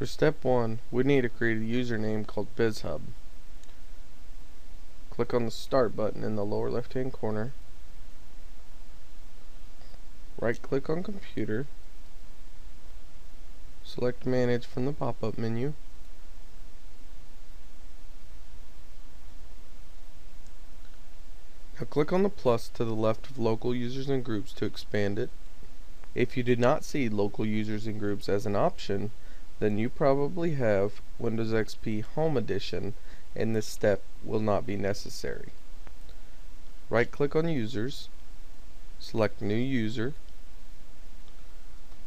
For step 1, we need to create a username called BizHub. Click on the Start button in the lower left hand corner. Right click on Computer. Select Manage from the pop-up menu. Now click on the plus to the left of Local Users and Groups to expand it. If you did not see Local Users and Groups as an option, then you probably have Windows XP Home Edition and this step will not be necessary. Right click on Users, select New User.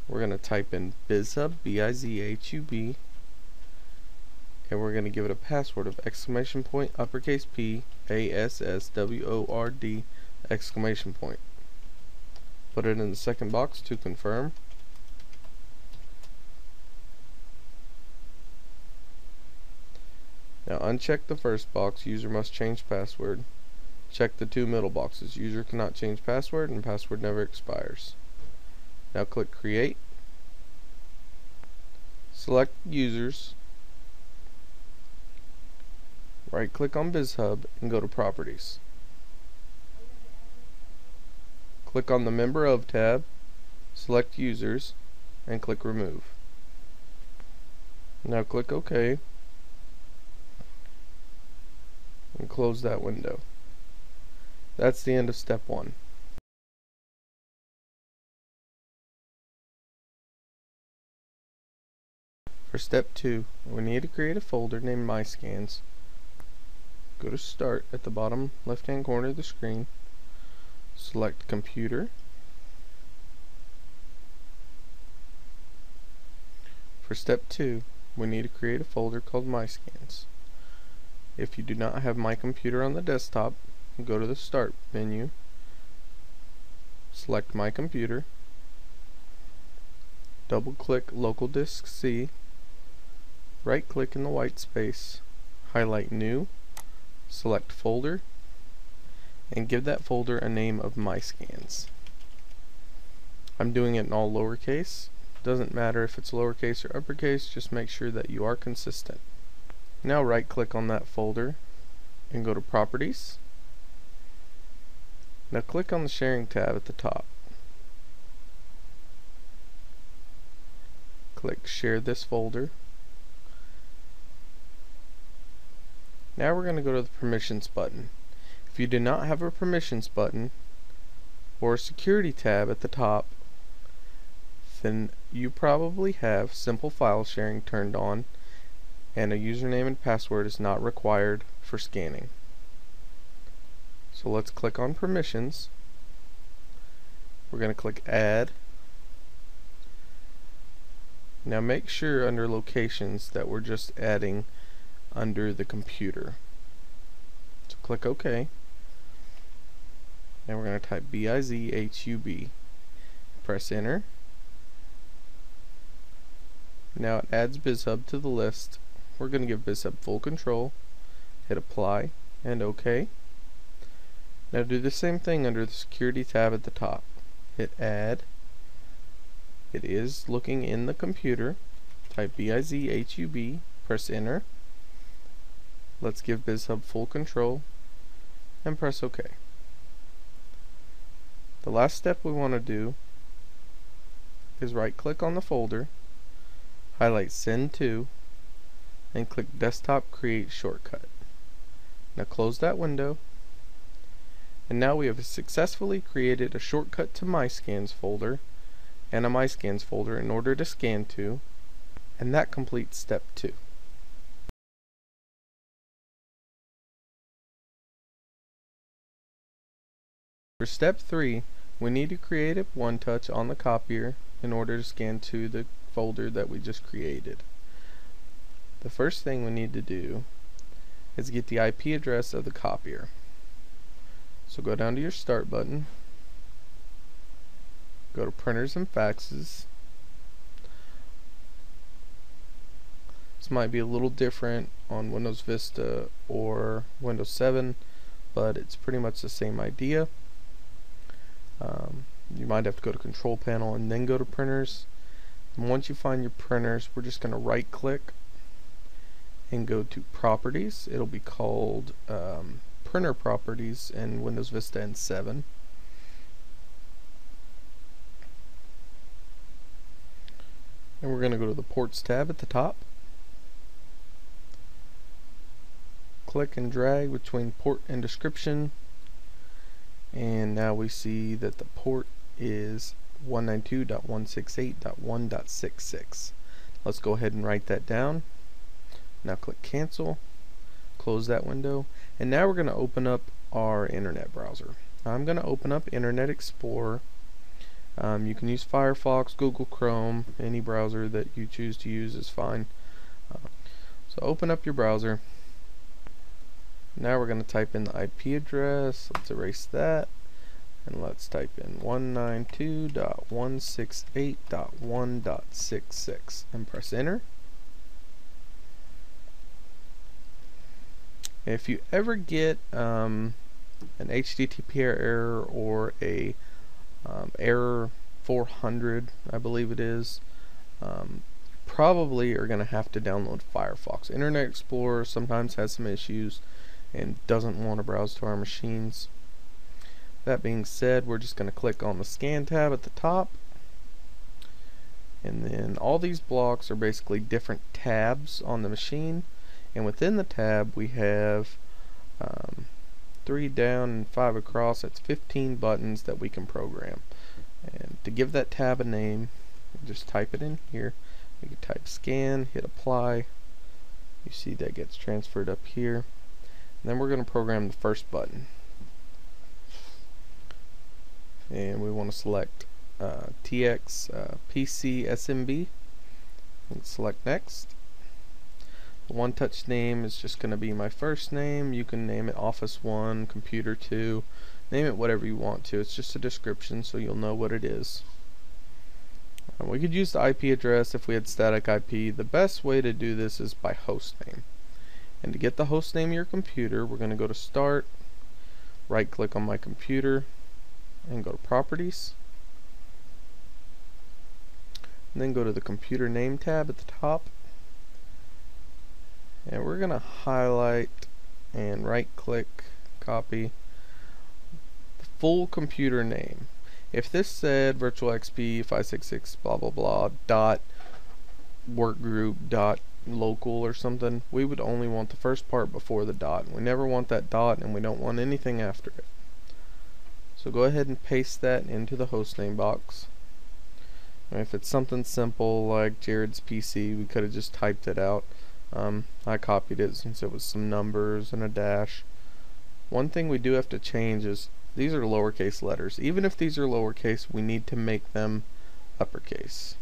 We're going to type in BizHub, B-I-Z-H-U-B, and we're going to give it a password of exclamation point uppercase P A S S W O R D exclamation point. Put it in the second box to confirm. Now uncheck the first box, user must change password. Check the two middle boxes, user cannot change password and password never expires. Now click create. Select users. Right click on BizHub and go to properties. Click on the member of tab, select users and click remove. Now click OK and close that window. That's the end of step one. For step two, we need to create a folder named MyScans. Go to Start at the bottom left hand corner of the screen. Select Computer. For step two, we need to create a folder called MyScans. If you do not have my computer on the desktop, go to the Start menu, select My Computer, double click Local Disk C, right click in the white space, highlight New, select Folder, and give that folder a name of MyScans. I'm doing it in all lowercase. Doesn't matter if it's lowercase or uppercase, just make sure that you are consistent. Now right click on that folder and go to properties. Now click on the sharing tab at the top. Click share this folder. Now we're going to go to the permissions button. If you do not have a permissions button or a security tab at the top, then you probably have simple file sharing turned on and a username and password is not required for scanning. So let's click on permissions. We're going to click add. Now make sure under locations that we're just adding under the computer. So click OK. And we're going to type B-I-Z-H-U-B. Press enter. Now it adds BizHub to the list we're going to give BizHub full control, hit apply, and OK. Now do the same thing under the security tab at the top. Hit add. It is looking in the computer. Type B-I-Z-H-U-B, press enter. Let's give BizHub full control and press OK. The last step we want to do is right click on the folder, highlight send to, and click Desktop Create Shortcut. Now close that window and now we have successfully created a shortcut to my scans folder and a my scans folder in order to scan to and that completes step 2. For step 3 we need to create a one touch on the copier in order to scan to the folder that we just created. The first thing we need to do is get the IP address of the copier. So go down to your start button, go to printers and faxes. This might be a little different on Windows Vista or Windows 7, but it's pretty much the same idea. Um, you might have to go to control panel and then go to printers. And once you find your printers, we're just going to right click and go to properties. It'll be called um, printer properties in Windows Vista and 7. And we're going to go to the ports tab at the top. Click and drag between port and description. And now we see that the port is 192.168.1.66. Let's go ahead and write that down. Now click cancel, close that window, and now we're going to open up our internet browser. I'm going to open up Internet Explorer. Um, you can use Firefox, Google Chrome, any browser that you choose to use is fine. Uh, so open up your browser. Now we're going to type in the IP address. Let's erase that. And let's type in 192.168.1.66 and press enter. If you ever get um, an HTTP error or a um, error 400, I believe it is, um, probably are going to have to download Firefox. Internet Explorer sometimes has some issues and doesn't want to browse to our machines. That being said, we're just going to click on the scan tab at the top. And then all these blocks are basically different tabs on the machine. And within the tab, we have um, three down and five across. That's 15 buttons that we can program. And to give that tab a name, just type it in here. We can type scan, hit apply. You see that gets transferred up here. And then we're going to program the first button and we want to select uh, TX uh, PC SMB and select next the one touch name is just going to be my first name. You can name it office 1 computer 2 name it whatever you want to. It's just a description so you'll know what it is. Um, we could use the IP address if we had static IP the best way to do this is by host name. And to get the host name of your computer we're going to go to start right click on my computer and go to properties. And then go to the computer name tab at the top and we're gonna highlight and right click copy the full computer name if this said virtual XP 566 blah blah blah dot workgroup dot local or something we would only want the first part before the dot we never want that dot and we don't want anything after it so go ahead and paste that into the hostname box. And if it's something simple like Jared's PC, we could have just typed it out. Um, I copied it since it was some numbers and a dash. One thing we do have to change is these are lowercase letters. Even if these are lowercase, we need to make them uppercase.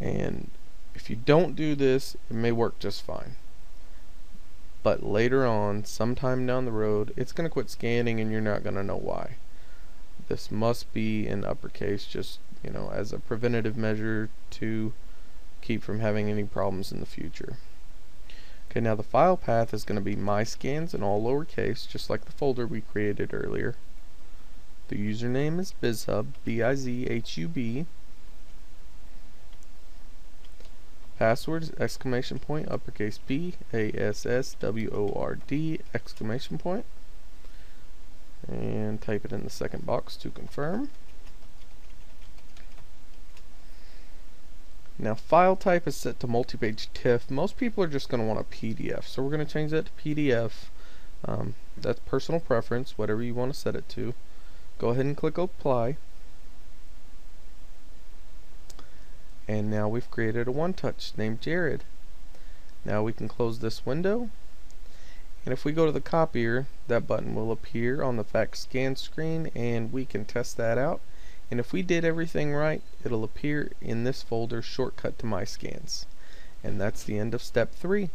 And if you don't do this, it may work just fine but later on, sometime down the road, it's going to quit scanning and you're not going to know why. This must be in uppercase just, you know, as a preventative measure to keep from having any problems in the future. Okay, now the file path is going to be my scans in all lowercase, just like the folder we created earlier. The username is bizhub, B-I-Z-H-U-B. Password is exclamation point uppercase B A S S W O R D exclamation point and type it in the second box to confirm. Now file type is set to multi-page TIFF. Most people are just going to want a PDF, so we're going to change that to PDF. Um, that's personal preference, whatever you want to set it to. Go ahead and click apply. and now we've created a one-touch named Jared now we can close this window and if we go to the copier that button will appear on the fax scan screen and we can test that out and if we did everything right it'll appear in this folder shortcut to my scans. And that's the end of step three